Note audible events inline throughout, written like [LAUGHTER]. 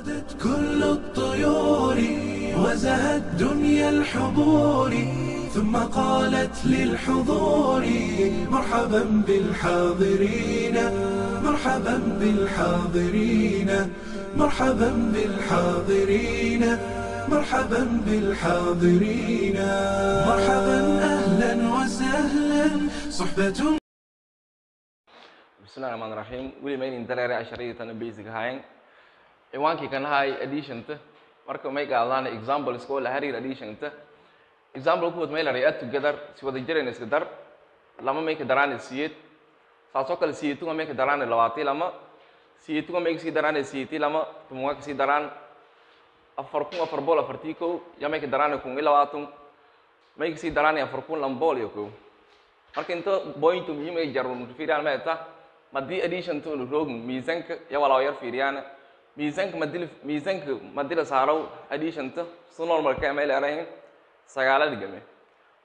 صادت كل الطيور وزهت دنيا الحضور ثم قالت للحضور مرحبا بالحاضرين مرحبا بالحاضرين مرحبا بالحاضرين مرحبا بالحاضرين. مرحبا أهلا وسهلا صحبة bismillahi raxmaan raxiim weli maynin dareere cashariyatan basic ahayn ciwaankii kan ahay additionta marka may qaadaan examples oo la xiriir additionta example. Kuwad may la add together si wada jireen iska dar lama may ka daraan siyeed saasoo kale siyeetunga may ka daraan labaati lama. Siyeetunga may ka sii daraan siyeeti lama. Tumunga ka sii daraan afar kun afar bool afartii kow ya may ka daraan kun iyo labaatan may ka sii daraan afar kun lama bool iyo kow marka inta bointu muhiim ay jarun fiiriyaan ma ta madii addition to rogn miisanka ya walaa yar fiiriyaan miisanka madil miisanka madila saaro addition to so normal ka meel arayn sagaala digame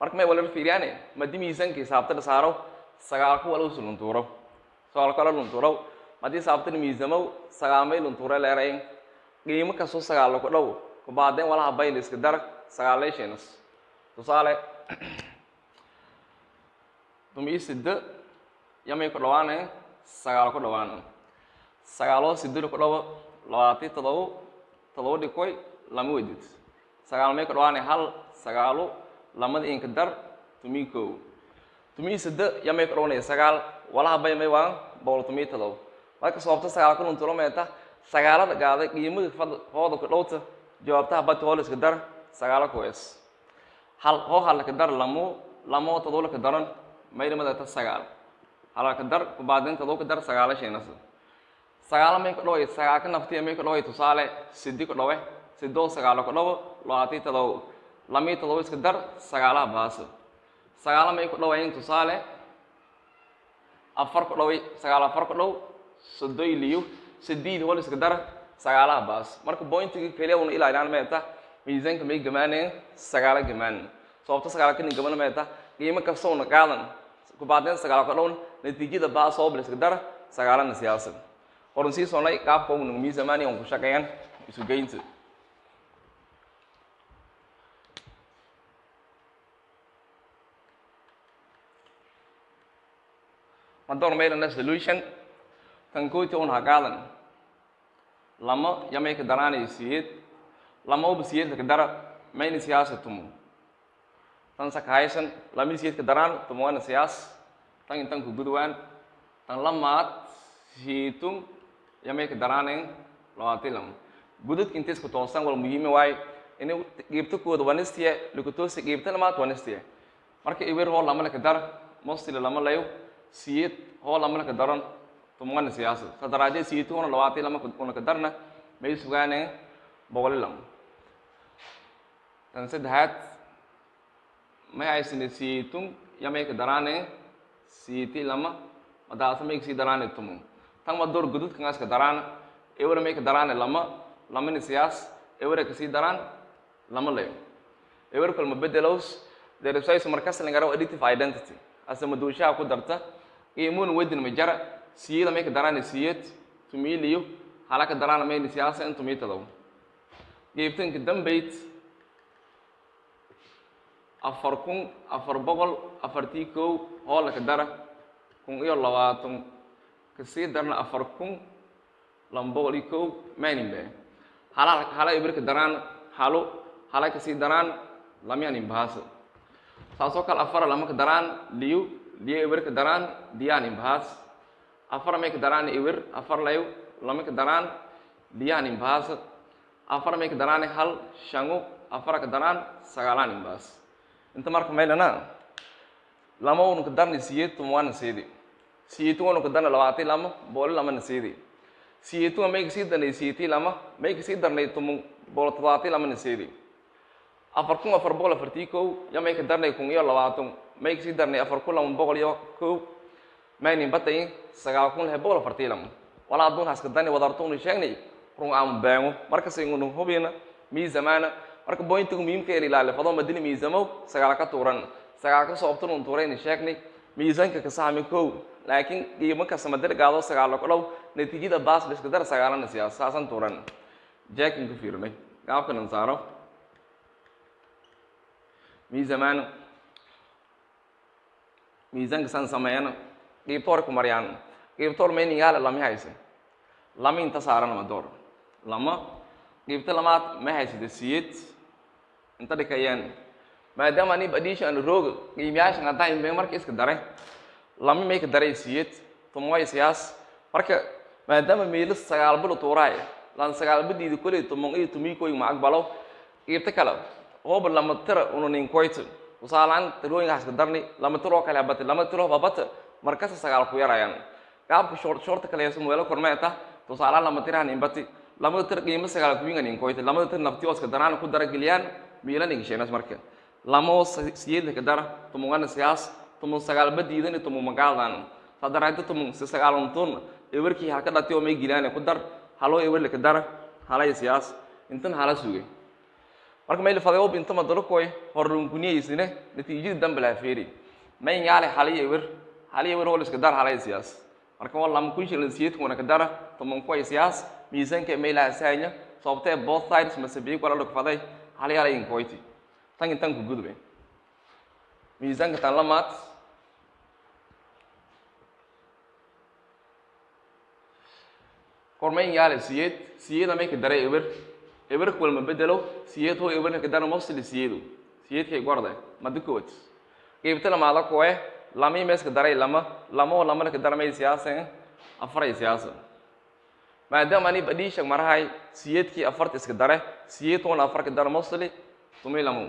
marka may wala fiiriyaan madii miisanka hisaabta saaro sagaal ku wala usulun tuuro sagaal kala lun tuuro madii saabta miisamo sagaal may lun tuuro leerayn qiimo ka soo sagaal ku dhow. Ku baadeen wala bayl iska dar sagaalayshenas tusaale [CLEARS THROAT] dumii yamay ku dhawaane sagaal ku dhawaano sagaaloo siddo ku dhawo labaati todobo todobo dhikoy lama wedid sagaal may ku hal sagaalo lamada inka dar tumii kow tumii siddo yamay ku dhawanaya sagaal walaha bay may waan boqol tumii todobo. Marka sababta sagaal ku luntulo meeta sagaalada gaaday qiimada fad hooda ku dhowta jawaabtaha bati hoo iska dar sagaalo kuwees hal hoo halka dar lamo lamo todobo laka daran maylimada ta sagaal. Halaka dar kubaadin tadoo ka dar sagaala sheenas sagaala may ku dhaway sagaal ka naftiya may ku dhaway tusaale sidi ku dhawe sidoo sagaalo ku dhawo labaati tadoo lamii tadoo iska dar sagaalaha baasa sagaala may ku dhawayn tusaale afar ku dhaway sagaal afar ku dhaw sodoy liyo hol iska dar sagaalaha baas marka bointiga keliya una ilaaliyaan meeta miisaanka may gamaaneen sagaala gamaan sababta sagaala kanin gamana meeta qiimo kastoona qaadan kubaadeen sagaal ka dhown natiijada baa soo biliska dara sagaalana siyaasad horan sii soonay qaabka uu nugmii zamaani on ku shaqeeyaan isu geynta madoon maylana solution tan kooti un haqaadan lama yamay ka daraanay siyeed lama uba siyeedka ka dara mayna siyaasa tumo tan sakahaysan lami siyeedka daraan tumuwana siyaas tan intan ku gudwaan tan lamaad hiitum yamayka daraanen labaati lama gududka inta isku toosan wal muhiime waaye ini qiibta kooda wanistiya lukutoosi qiibta lamaad wanistiya marka iwer hoo lama laka dar mostly lama layo siyeed hoo lama laka daran tumuwana siyaasa sadaraaje siyeetu una labaati unaka darna may sugaaneen boqoli lama tan saddexaad may haysane siyeetun yamayka daraane siyeeti lama madaasa mayka sii daraane tumo tan door gududka ngaska daraana ewra mayka daraane lama lamani siyaas ewra ka sii daraan lama layo ewra kalma bedelows deribsayso markaslingaraw additive identity. Ase maduushaha ku darta qiimuuna wedin ma jara siyada mayka daraane siyed tumiiliyo halaka daraana mayni siyaasa in tumiitadaw qiibtanka dambayt afar kun afar boqol afartii kow hoolaka dara kun iyo labaatan ka sii darna afar kun laba boqol iyo kow maninbe hala hala ibirka daraan halo hala ka sii daraan lamyanin saasoo kale afara lamaka daraan liyo liyo ibirka daraan diyanin bahas afar mayka daraan ibir afar layo lamaka daraan liyanin bahasa. Afar mayka daraan hal shango afaraka daraan sagaalaanin bahas inta marka maylana lama unu ka darna siyeetum waana seedi siyeetum unu ka darna labaati lama booli lamana seedi siyeetuma may ka sii darnay siyeeti lama may ka sii darnay tumu boolo todobaati lamana seedi afar kun afar boqol afartii kow ya may darnay kun iyo labaatan may ka sii darnay afar kun lama boqol iyo kow maynin batay sagaal kun lix boqol afartii lama. Walaa aduun haska darnay wadartunu sheegnay run beemo markasay unu hubina mii zamaana. Marka bointigu muhiimka er ilaali fado madini miisamo sagaal ka tuuran. Sagaal ka soobtan un tuurayna sheegnay miisaanka ka saxmi kow. Laakiin qiimo kasta madar gaado sagaal ku dhow natiijada baas biska dar sagaalana siyaas saasan tuuran. Jackin ku fiirinay gaabkanan saaro. Miisamaano miisaanka san sameeyana qiibtoor ku maryaan qiibtoor mayningaale lama haysa lama inta saarana ma door. Lama. Qiibta lamaad ma haysada siyed inta dhikayaan maadaama anib addition rooga qiimayaashan haddaan imbe marka iska dare lama mayka daray siyaas. Marka maadaama meelo sagaal bilo tuuraay lan sagaal bidiida koley tumon iyo tumikoy macag balo qiibta kale hooba lama tira unanin koyto tusaalaan tirooyinka iska darni lama tiroo kale habata lama tiroo babata markasta sagaal ku yarayaan. Qaabka short shorta kale yeeso meelo kormeeta tusaalaan lama tirahan imbati lamada tir qiimo sagaal ku yingan inkoyta lamada tir nafti iska daraan ku dara geliyaan miilan igsheenas marka lamo siyed ka dara tumungana siyaas tumun sagaal badiidani tumun magaaldan sadaraayta tumun si sagaal untun ewerkii ha dhati oo may gilaane ku dar halo ewerle ka dara halay siyaas intan hala sugay marka mayl faday ob inta madalo koy horun kuniyeysine natiijada dambe la feeri may ngaale halay ewer halay ewer hol iska dar halay siyaas marka wal lam kun shilin siyed kuna ka dara tumun koy siyaas miisaanka may la saanya sababtee both sides masabiig wala dhog faday halay halay inkoyti tan intan ku gudbe miisaanka tan lamaad kormayn yaale siyed siyeda may daray eber. Eber kuwal ma bedelo siyed ho eber ka dara mostly siyedu siyed kay gorda madukowat qeybta lamaada koe lami mees ka daray lama lama oo lama ka dara may siyaasan afaray siyaasa maadaama ani badhiisha marahay siyedkii afarta iska dare siyed hoona afar ka dara mostly tumi lamu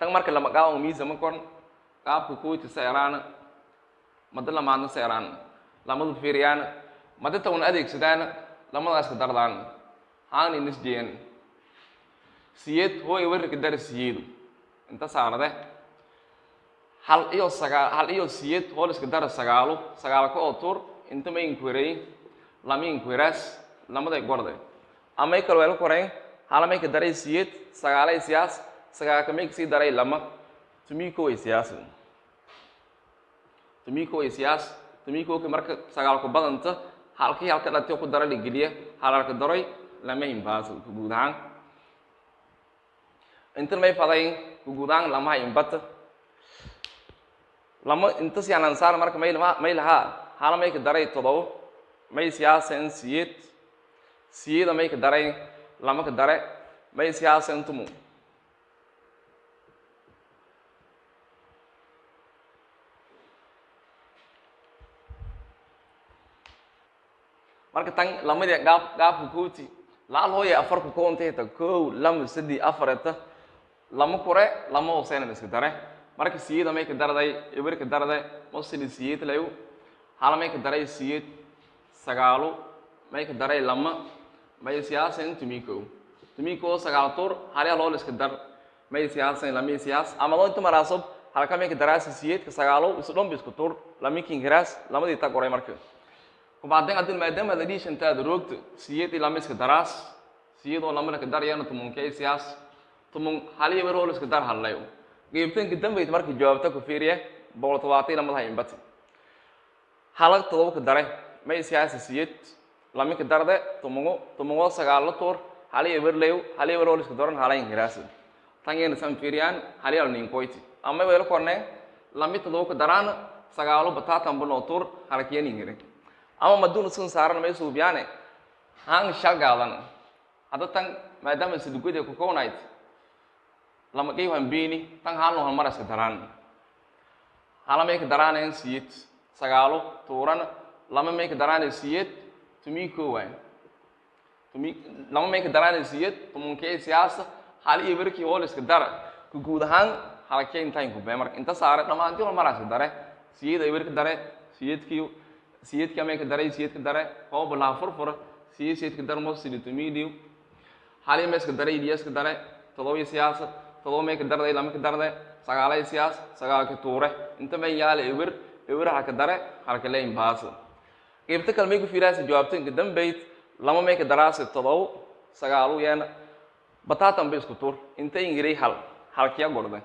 tan marka lama gaawo miisama kon qaabka koyti seeraana mada lamaadna seeraana lamadu fiiriyaana mada tawna adeegsadaana lamadaas ka dardaan haana inisjeyan siyed hooy werrika dara siyeedu inta saarade. Hal iyo sagaa hal iyo siyed hool iska dara sagaalo sagaalo ka oo tur inta may inkwerey lama inkweraas lamaday gorday amay kal weel koreyn halamay ka daray siyed sagaalay siyaas sagaalka may ka sii daray lama tumikoway siyaas tumikoway siyaas tumikowka marka sagaalku badanta halkii halka dhatiyo ku dara ligeliya halalka daroy lama imbaas kuguud ahaan intan may faday kuguud ahaan lamaha imbata lama inta siyanan saar marka may may lahaa hala may ka daray todobo may siyaasan siyed siyeda may ka daray lama ka dare may siyaasan tumu marka tan lamadi gaab gaabka kooti laal hooya afarku koontahta kow lama sadi afareta. Lama kure lama hooseena iska dare. Marka siyeda may ka darday eber mosili siyed layu. Hala may daray siyed sagaalo may daray lama. May siyaasan tumiko tumiko sagaal tur hali haloo iska dar. May siyaasan lama siyaas. Ama loo inta maraasob halka may ka daraasi siyedka sagaalo isu dhombi isku tur. Lamikin hiraas lamadii tag oray marka kubaadeen haddii maadaama la dhihi shantaada roogto siyed ilama iska daraas siyadoo lamana ka darayana tumunkay siyaas tumun haliya hol iska dar hallayo geebtanka dambayt marka jawaabta ku fiiriye boqol todobaatan lamadaha imbati halag todoba ka dare may siyaasa siyed lami ka darde tumungo tumungo sagaalo tuur haliya wer leyo haliya hol iska doran halayin hiraasa tangena san fiiriyaan haliya ninkoyti ama welo korne lami todoba ka daraana sagaalo batatan bunoo tuur halkiyanin hirin ama maduun isun saaran may suubiyaane hang shagaadan hadda tan maadaama sidugode ku kownayt lama qiiw hambeeni tan haalno hal maraska daraan hala may ka daraanayn siyed sagaalo tuuran lama may ka daraanay siyed tumii kowaay tumi lama may ka daraanay siyed tumunkee siyaasa hal iyo berkii hool iska dara ku guud ahaan halakee intaan ku bee marka inta saare dhammaantii hal maraska dare. Siyed ay berka dare siyedkii siyedka may ka daray siyedka dare hooba laha furfura siye siyedka dar mosili tumidiyo halii ma iska daray iliya iska dare todoba siyaasa todoba may darday lama ka darde sagaalay siyaas sagaalka tuure inta may yaalla ewer ewer halka dare halka leyn baasa qeybta kale may ku fiiraasa jawaabta inka dambayd lama may ka todoba sagaalu yeena batatan ba isku tuur inta ingiray hal halkiya gorde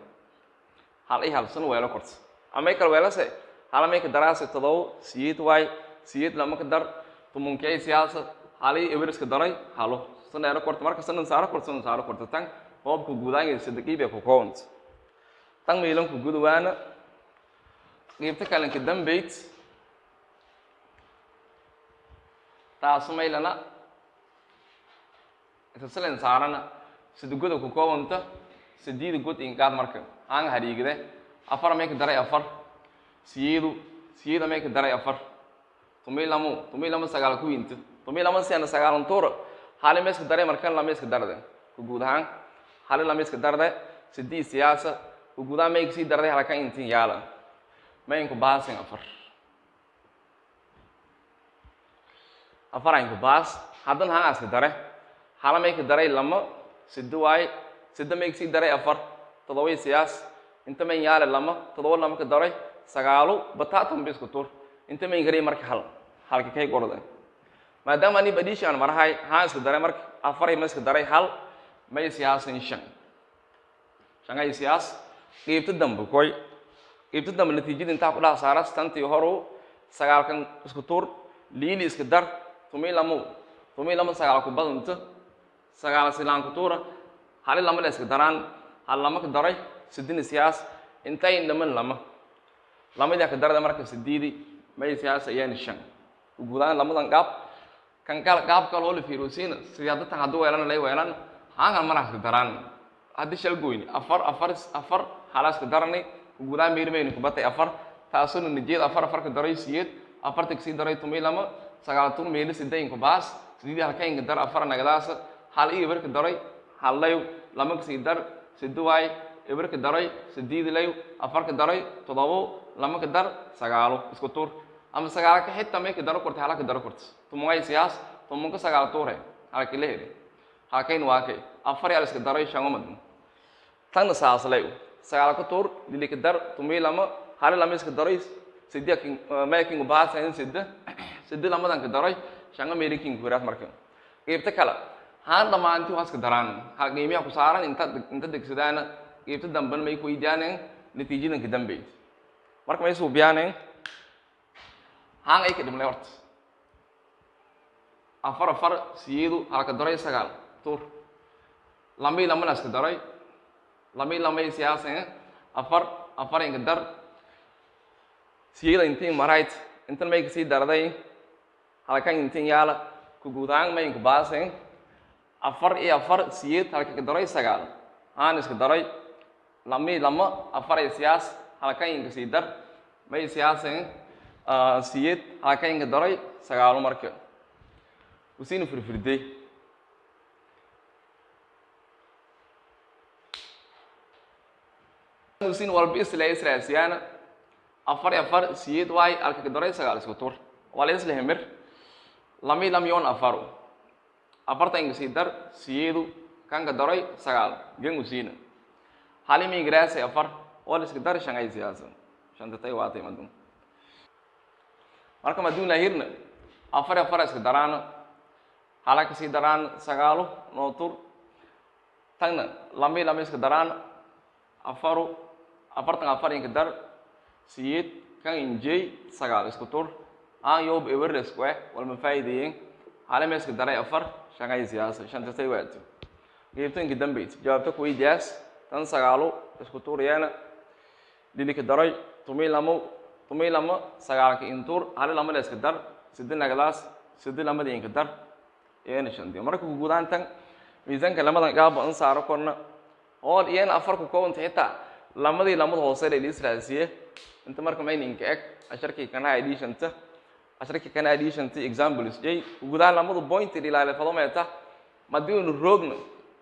hal i hal san weelo korta amay weelase ka daraasa todoba siyeed waay siyeed lama ka dar. Tumunkay siyaasa hali ewer iska daray halo. San eero korta marka sanan saaro korta sanan saaro korta tan hoobka guudaangeeda sadaqiibe ku koont tan miilanku gudawaana qeybta kalanka dambayd taasu maylana isasilen saarana sida goda ku koobanta sideeda god inqaad marka. Aan hariigde afar may ka daray afar siyeedu siyeeda may ka daray afar. Tumay lamu tumay lama sagaal ku yinta tumay lama siana sagaalan tuura hali ma iska daray markan lama iska darde ku guud ahaan hali lama iska darde sidii siyaasa. Ku guud ahaan may ka sii darday halkan intin yaalla maynku baasin afar. Afar aynku baas. Haddana haan iska dare hala may ka daray lama sida waaye sida may ka sii daray afar. Todobay siyaas. Inta mayn yaale lama todoba lama ka daray sagaalu batatan ba isku tur inta mayn garay marka hal halka kay gorda maadaama ani addition marahay haan iska daray marka afaray ma iska daray hal may siyaasan shan. Shangay siyaas qeybta dambe koy. Qeybta dambe natiijada intaa ku dhaha saaras tantii horu sagaalkan isku tur liili iska dar tumi lamu tumi lama sagaal ku badanta. Sagaal silaan ku tuura hali lama la iska daraan. Hal lama ka daray sidini siyaas intay dhaman lama lamadii ka darada marka sideedi may siyaas ayaan shan. Guudaan lamadan qaab kan qaab kale oo la fiirosiina siyaadatan hadduu weelan lay weelan haangan mana iska daraan. Haddii shal goyni afar afar afar hala iska darani. Guudaan meermayni ku batay afar. Taasuna nijeed afar afar ka daray siyeed afarta ka sii daray tumi lama. Sagaal tun meeli sidayn ku baas. Sideedii halkaynka dar afar nagadaasa hal iyo eberka daray. Hal lama ka sii dar. Sida waay eberka daray sideedi layo afarka daray todobo lama ka dar sagaalo isku tuur. Ama sagaalka xitaa may ka daro kortay hala ka daro korta tumungay siyaas tumunka sagaal tuure halka la heli. Halkayn afar yaal iska daray shan umadn tanna saas layo sagaal ka tuur lili ka dar tumi lama hali lama iska daray sidia making baasan sida [COUGHS] sida lamadan ka daray shanga making kuras marka qeybta kale haan dhamaanti waa iska daraan. Hal qiimiyaha ku saaran inta inta degsadaana qeybta dambena may ku ijaaneen natiijadan ka dambeyd marka may suubiyaaneen haan ay ka dhimlay horta afar afar siyeedu halka daray sagaal tuur lamay lamana iska daray lamay lamay siyaasan afar afar inka dar siyada intiin marayd intan may ka sii darday halkan intin yaalla ku guudaan maynku baasen afar iyo afar siyeed halka ka daray sagaal haan iska daray lami lama afar iyo siyaas halkan inka sii dar may siyaasen siyeed halkan inka daray sagaalo marka usiina firfirday usiin walba isla israasiyaana afar iyo afar siyeed waay halka ka daray sagaal isku tur waa la isla hemir. Lami lam yon afaru. Afarta inga sii dar siyeedu kanka daray sagaal gen usiina halimi graase afar. Oo la iska dar shangay siyaasa shantatay waatay madun marka madun lahirna afar afar iska daraana hala ka sii daraan sagaalo noo tur. Tagna lami lami iska daraan afaru afartan afar inka dar. Siyeed kan injey sagaal isku tur. Aan yob ewerlesque walma faa'iideeyeen halima iska daray afar. Shangay siyaasa shantatay waato geebtanka dambeyd jawaabta kuweydiyaas tan sagaalo isku tuurayaana lilika daray tumi lamo sagaalka intur hali lamada iska dar sidi nagadaas sidi lamada dar. Iyana shantiyo marka guudaan tan lamadan gaaba an saaro korna oo iyana afarku koobanta xitaa lamadii lamada hoose la israasiye inta marka mayninka eg asharkii kana additionta asharkii kana additionta examples jay guudaan lamadu point ilaale fadomeeta madiinu roogna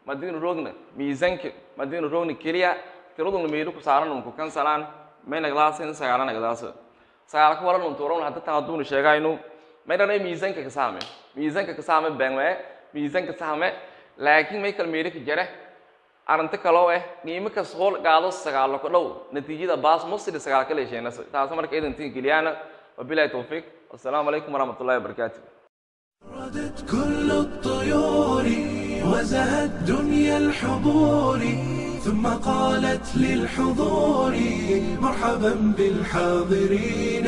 madiinu roogna miisaanka madiinu roogna keliya tiraduna miidu ku saaranunku kansalaan mayna galaasin sagaalana gadaasa sagaal ka waran untu oran hadda sheegaynu maydhanay miisaanka ka saame miisaanka ka saame bengwe miisaanka saame laakiin may kal ka jare. Arinto kaloo ah qiimo kas hool sagaalo ku dhow natiijada baas masri sagaal ka leesheenas taas marka idan tin keliyaana وبالله توفيق والسلام عليكم ورحمة وزهت دنيا الحضور ثم قالت للحضور مرحبا بالحاضرين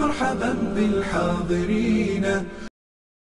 مرحبا بالحاضرين.